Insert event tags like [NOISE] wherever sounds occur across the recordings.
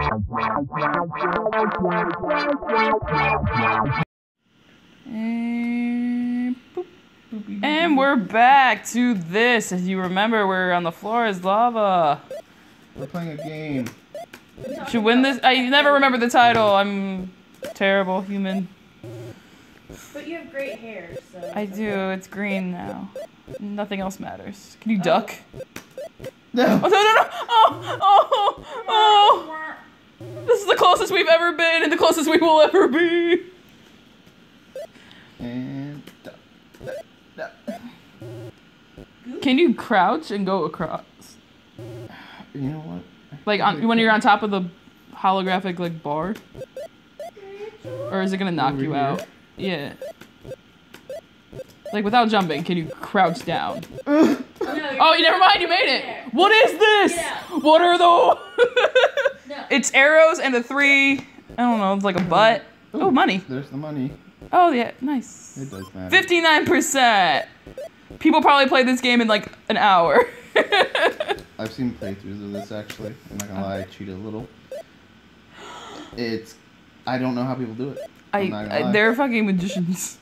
And, boop, and we're back to this. As you remember, we're on the floor is lava. We're playing a game. Should win this. I never remember the title. I'm terrible human. But you have great hair, so. I do. It's green now. Nothing else matters. Can you duck? No. Oh no no no! Oh oh oh! This is the closest we've ever been, and the closest we will ever be. And. Can you crouch and go across? you know what? Like on, when you're on top of the holographic like bar? Or is it gonna knock Over you here? out? Yeah. Like without jumping, can you crouch down? No, [LAUGHS] Oh, you never mind, you made it! What is this? Yeah. What are those? [LAUGHS] No. it's arrows and a three. I don't know, it's like a butt. Oh, money. There's the money. Oh, yeah, nice. It does matter. 59%. People probably play this game in like an hour. [LAUGHS] I've seen playthroughs of this actually. I'm not gonna lie, I cheated a little. It's. I don't know how people do it. I, I'm not I they're fucking magicians.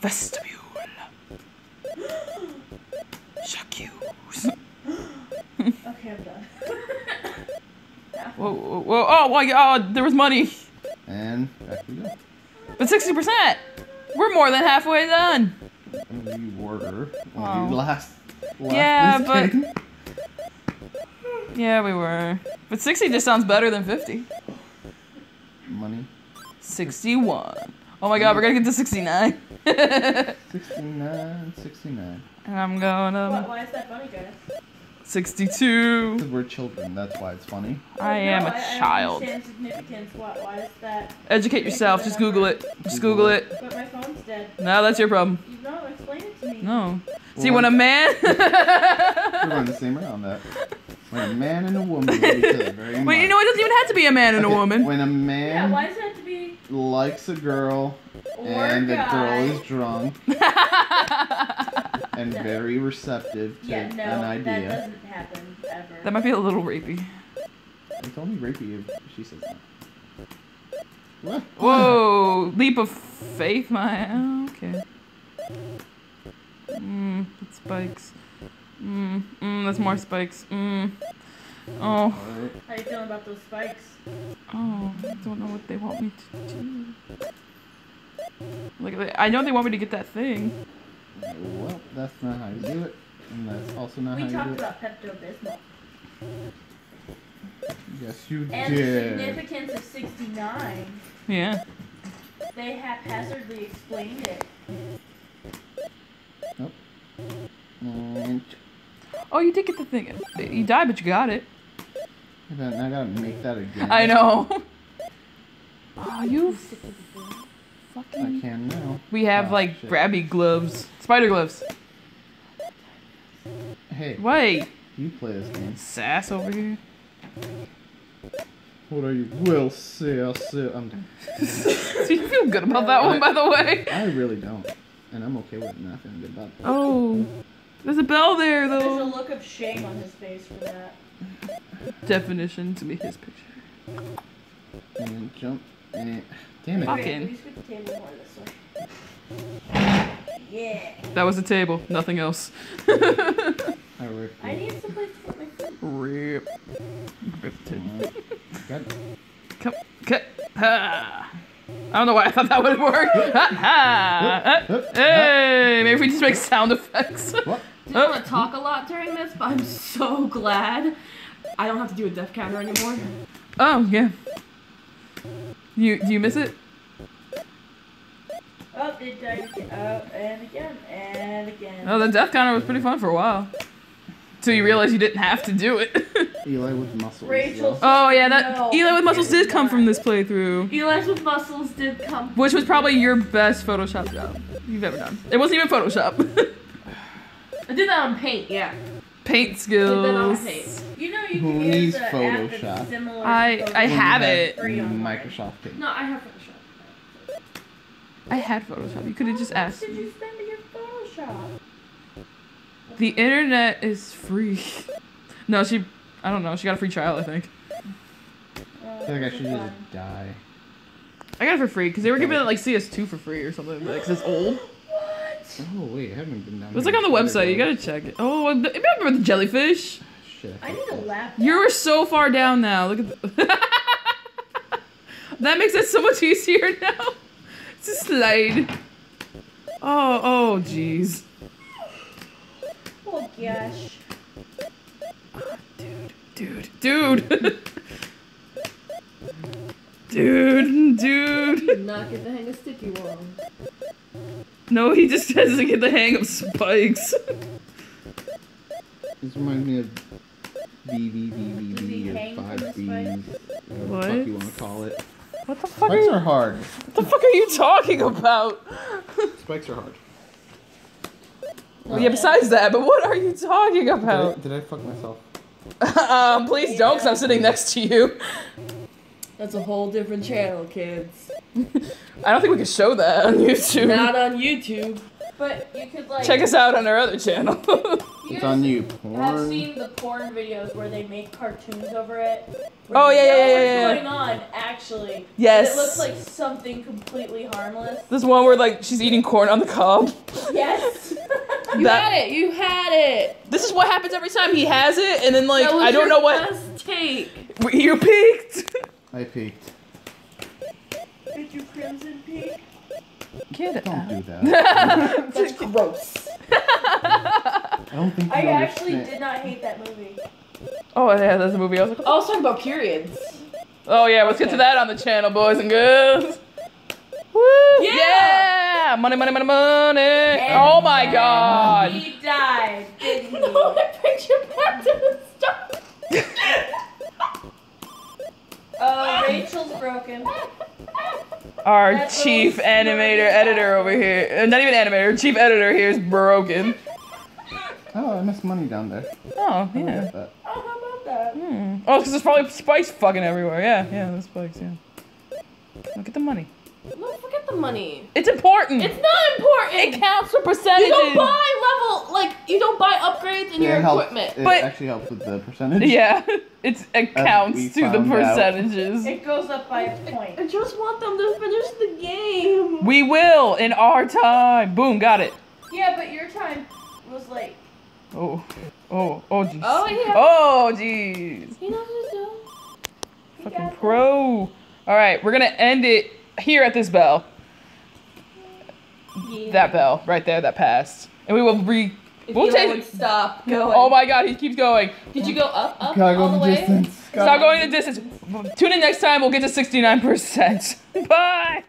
Vestibule. J'accuse. [LAUGHS] Okay, I'm done. [LAUGHS] Whoa, whoa, whoa, oh my god, oh, there was money. And back we go. But 60%. We're more than halfway done. We were. When Oh. you last. last Yeah, but- game. Yeah, we were. But 60 just sounds better than 50. Money. 61. Oh my god, we're gonna get to 69. [LAUGHS] 69, 69. and I'm gonna. why is that funny, guys? 62. We're children, that's why it's funny. I am No, a I, I child. don't significance. Why, why is that? Educate yourself, just Google it. Just Google it. But my phone's dead. No, that's your problem. You know, explain it to me. No. See, when a man. [LAUGHS] We're going the same route on that. When a man and a woman [LAUGHS] love each other very much. Wait, you know, it doesn't even have to be a man and a [LAUGHS] woman. When a man... Yeah, man why does it have to be likes a girl or and the girl is drunk and No. very receptive to Yeah, no, an that idea. doesn't happen ever. That might be a little rapey. It's only rapey if she says that. What? Whoa, leap of faith, my. Okay. Mmm, it's spikes. Mmm, mmm, that's more spikes. Mmm. Oh, Alright. How you feeling about those spikes? oh, I don't know what they want me to do. Like, I know they want me to get that thing. Well, that's not how you do it. And that's also not We how you do it. We talked about Pepto Bismol Yes, you and the did. significance of 69. Yeah. They haphazardly explained it. And Oh, you did get the thing. You died, but you got it. then I gotta make that again. I know. Oh, [LAUGHS] you I fucking. can now. We have Oh, like shit. grabby gloves, spider gloves. Hey, Wait, you play this game. sass over here. What are you? Will say, I'll say. I'm. [LAUGHS] Do you feel good about that one, by the way? I really don't, and I'm okay with nothing good about it. Oh, there's a bell there though. There's a look of shame on his face for that. Definition to be his picture. And jump. And damn it. Fuck. Fucking. will you scoot the table more this way? Yeah. That was a table, nothing else. I work. I need some place to put my foot. Rip. Ripped it. Got Come, cut. Ha. I don't know why I thought that would work. [LAUGHS] Ha, ha. Uh, Hey, maybe we just make sound effects. [LAUGHS] What? didn't want to talk a lot during this, but I'm so glad I don't have to do a death counter anymore. Oh yeah. You do you miss it? Oh, it died again. Oh, and again, and again. Oh, the death counter was pretty fun for a while. Till you realize you didn't have to do it. [LAUGHS] Eli with muscles. Rachel. though. oh yeah, that No, Eli with muscles did come from this playthrough, Eli with muscles did come. which was probably your best Photoshop job you've ever done. It wasn't even Photoshop. [LAUGHS] I did that on paint, yeah. Paint I did that skills. on paint. You know you Who can needs use a app Photoshop? that's similar I- I Photoshop. Have it. Microsoft Paint. No, I have Photoshop. I had Photoshop. You could have just How much asked. did you spend to get Photoshop? The internet is free. [LAUGHS] No, she. I don't know. She got a free trial, I think. I feel like I should just die. I got it for free because they were oh, giving it like CS2 for free or something. Because it's old. What? Oh wait, I haven't been down. It was like on the website. You gotta check it. Oh, the, remember the jellyfish? Shit. I need a lap. You're so far down now. Look at the [LAUGHS] that makes it so much easier [LAUGHS] now. It's a slide. Oh, oh, jeez. Oh gosh. Dude, dude. dude, [LAUGHS] dude. Did not get the hang of sticky one. No, he just doesn't get the hang of spikes. This reminds me of V V V V Does he V or five the B's. Whatever What? the fuck you want to call it. What the fuck are Spikes you, are hard. what the fuck are you talking about? Spikes are hard. Well, yeah, besides that, but what are you talking Did I, about? did I fuck myself? [LAUGHS] um, please don't, because I'm sitting next to you. That's a whole different channel, kids. [LAUGHS] I don't think we can show that on YouTube. Not on YouTube. But you could like Check us out on our other channel. You [LAUGHS] It's guys on you. have Porn. seen the porn videos where they make cartoons over it. Oh, yeah, yeah, yeah, What's yeah, yeah. going on actually? Yes. It looks like something completely harmless. This one where like she's eating corn on the cob. [LAUGHS] Yes. [LAUGHS] You That- had it. You had it. This is what happens every time he has it, and then like That was I don't your know what Best take. you peeked. I peeked. Did you crimson peak? Get it. Don't do that. [LAUGHS] That's gross. I don't think I actually understand. did not hate that movie. Oh yeah, that's a movie. I was like, I was talking about periods. oh yeah, let's get to that on the channel, boys and girls. Woo! Yeah! Yeah! Money, money, money, money! oh my And god! He died, didn't [LAUGHS] he? No, I picked you back to the start. [LAUGHS] Oh, Rachel's broken. Our That chief little animator editor over here, uh, not even animator, chief editor here is broken. Oh, I missed money down there. Oh I yeah. Oh, how about that? Hmm. Oh, because there's probably spikes fucking everywhere. Yeah, yeah, there's spikes. Yeah. Look at the money. No, forget the money. It's important. It's not important. it counts for percentages. you don't buy level like you don't buy upgrades in Yeah, your it helps. equipment. It But- actually helps with the percentage. [LAUGHS] Yeah, it's it As counts to the found out. percentages. It goes up by a point. I just want them to finish the game. We will in our time. Boom, got it. Yeah, but your time was like. Oh, oh, oh, jeez. Oh yeah. Oh, jeez. He knows what he's doing. Fucking pro. All right, we're gonna end it here at this bell. Yeah. That bell right there that passed, and we will re. If We'll Eli take- would stop going. Oh my God, he keeps going. Did you go up, up, Gotta go all the the way? distance. Stop going the distance. Tune in next time. We'll get to 69%. [LAUGHS] Bye.